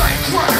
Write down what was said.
Sacred.